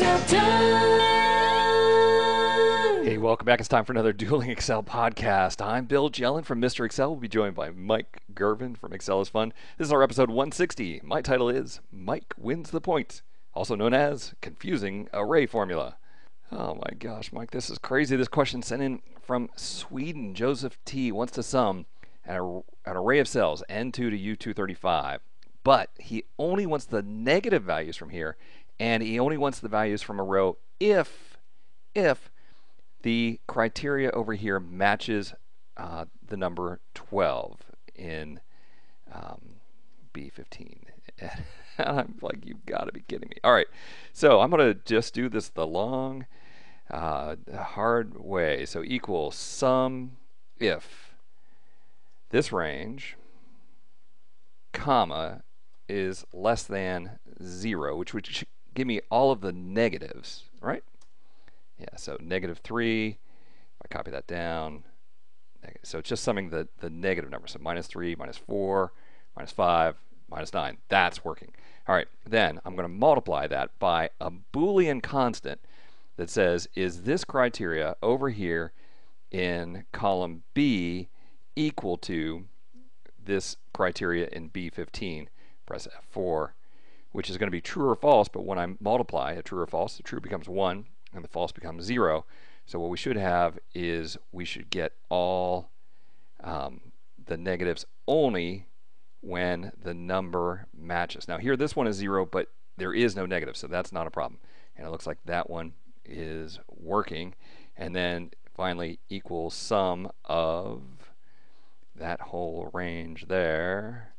Excel time. Hey, welcome back. It's time for another Dueling Excel podcast. I'm Bill Jelen from Mr. Excel. We'll be joined by Mike Girvin from Excel is Fun. This is our episode 160. My title is Mike Wins the Point, also known as Confusing Array Formula. Oh my gosh, Mike, this is crazy. This question sent in from Sweden. Joseph T wants to sum an array of cells N2 to U235, but he only wants the negative values from here, and he only wants the values from a row if, if the criteria over here matches uh, the number 12 in um, B15. And I'm like, you've got to be kidding me. All right, so I'm going to just do this the long, uh, hard way. So equal sum if this range, comma, is less than 0, which would give me all of the negatives, right? Yeah, so negative 3, I copy that down. So it's just summing the, the negative numbers. So minus 3, minus 4, minus 5, minus 9. That's working. All right, then I'm going to multiply that by a Boolean constant that says, is this criteria over here in column B equal to this criteria in B15? Press F4, which is going to be true or false, but when I multiply a true or false, the true becomes 1 and the false becomes 0. So what we should have is we should get all um, the negatives only when the number matches. Now here this one is 0, but there is no negative, so that's not a problem. And it looks like that one is working. And then finally equals sum of that whole range there.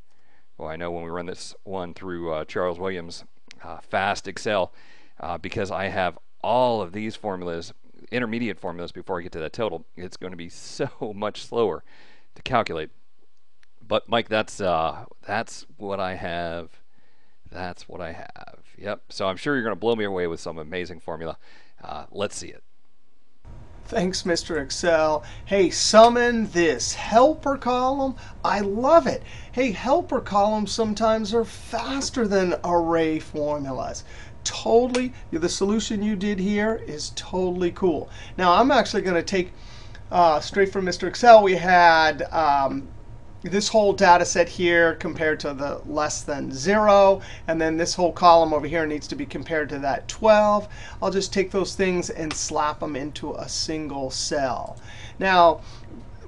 Well, I know when we run this one through uh, Charles Williams uh, Fast Excel, uh, because I have all of these formulas, intermediate formulas, before I get to that total, it's going to be so much slower to calculate. But Mike, that's uh, that's what I have. That's what I have. Yep. So I'm sure you're going to blow me away with some amazing formula. Uh, let's see it. Thanks, Mr. Excel. Hey, summon this helper column. I love it. Hey, helper columns sometimes are faster than array formulas. Totally, the solution you did here is totally cool. Now, I'm actually going to take uh, straight from Mr. Excel. We had um, this whole data set here compared to the less than 0. And then this whole column over here needs to be compared to that 12. I'll just take those things and slap them into a single cell. Now,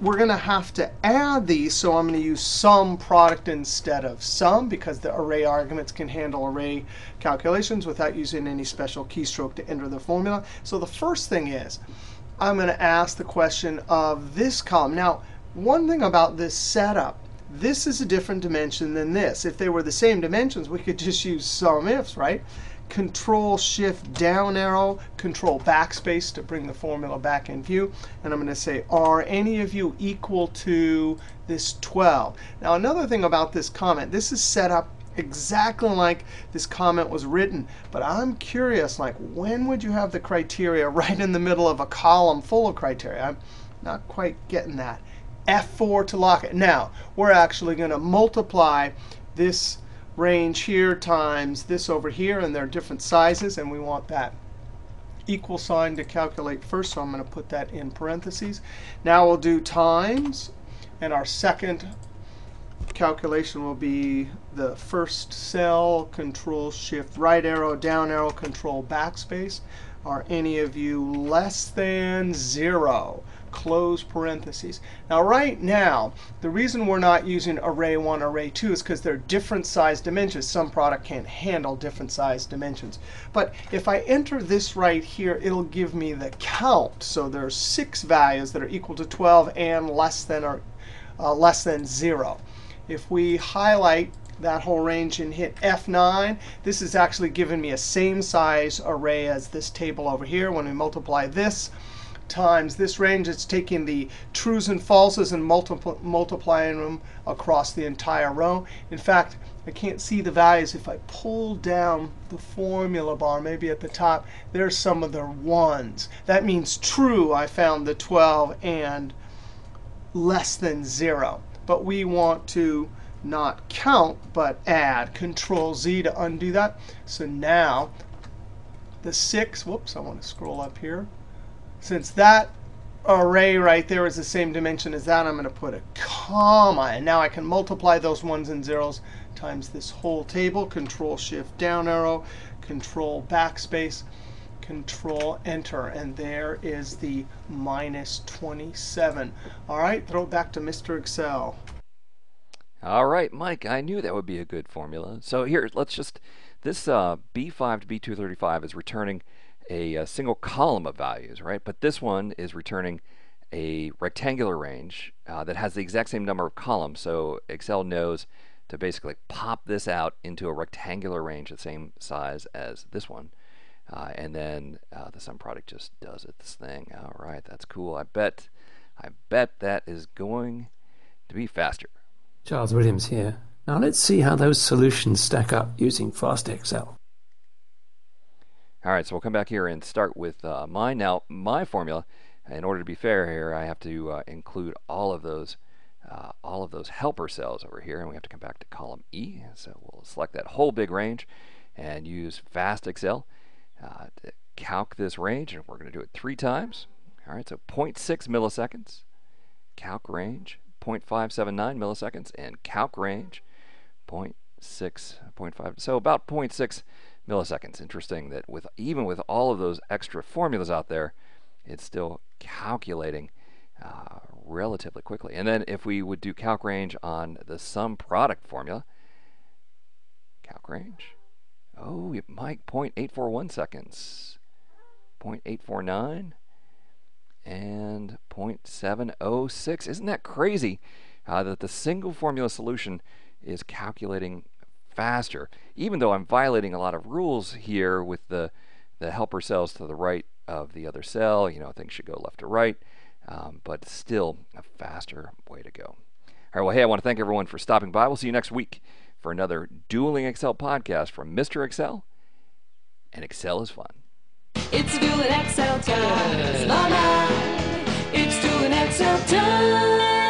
we're going to have to add these, so I'm going to use sum product instead of sum because the array arguments can handle array calculations without using any special keystroke to enter the formula. So the first thing is I'm going to ask the question of this column. Now, one thing about this setup, this is a different dimension than this. If they were the same dimensions, we could just use sum ifs, right? Control Shift down arrow, Control backspace to bring the formula back in view. And I'm going to say, are any of you equal to this 12? Now, another thing about this comment, this is set up exactly like this comment was written. But I'm curious, like when would you have the criteria right in the middle of a column full of criteria? I'm not quite getting that. F4 to lock it. Now, we're actually going to multiply this range here times this over here. And they're different sizes. And we want that equal sign to calculate first. So I'm going to put that in parentheses. Now we'll do times. And our second calculation will be the first cell, Control Shift right arrow, down arrow, Control backspace. Are any of you less than 0? Close parentheses. Now, right now, the reason we're not using array 1, array 2 is because they're different size dimensions. Sum product can't handle different size dimensions. But if I enter this right here, it'll give me the count. So there are six values that are equal to 12 and less than or uh, less than 0. If we highlight that whole range and hit F9, this is actually giving me a same size array as this table over here. When we multiply this, times this range, it's taking the trues and falses and multipl multiplying them across the entire row. In fact, I can't see the values. If I pull down the formula bar, maybe at the top, there's some of the ones. That means true, I found the 12 and less than 0. But we want to not count, but add. Control Z to undo that. So now the 6, whoops, I want to scroll up here. Since that array right there is the same dimension as that, I'm going to put a comma. And now I can multiply those ones and zeros times this whole table. Control Shift down arrow, Control backspace, Control Enter. And there is the minus 27. All right, throw it back to Mr. Excel. All right, Mike, I knew that would be a good formula. So here, let's just, this uh, B5 to B235 is returning a, a, single column of values, right? But this one is returning a rectangular range uh, that has the exact same number of columns. So Excel knows to basically pop this out into a rectangular range the same size as this one. Uh, and then uh, the sum product just does its thing. All right, that's cool. I bet, I bet that is going to be faster. Charles Williams here. Now let's see how those solutions stack up using FastExcel. All right, so we'll come back here and start with uh, mine. Now, my formula, in order to be fair here, I have to uh, include all of those uh, all of those helper cells over here, and we have to come back to column E. So we'll select that whole big range and use FastExcel uh, to calc this range, and we're going to do it three times. All right, so 0.6 milliseconds, calc range, 0.579 milliseconds, and calc range 0.6, 0.5. So about 0.6 milliseconds. Interesting that with even with all of those extra formulas out there, it's still calculating uh, relatively quickly. And then if we would do calc range on the sum product formula, calc range, oh, it might 0.841 seconds, 0.849 and 0.706. Isn't that crazy uh, that the single formula solution is calculating faster? Even though I'm violating a lot of rules here with the, the helper cells to the right of the other cell, you know, things should go left to right, um, but still a faster way to go. All right, well, hey, I want to thank everyone for stopping by. We'll see you next week for another Dueling Excel podcast from Mr. Excel, and Excel is fun. It's Dueling Excel time. It's It's Dueling Excel time.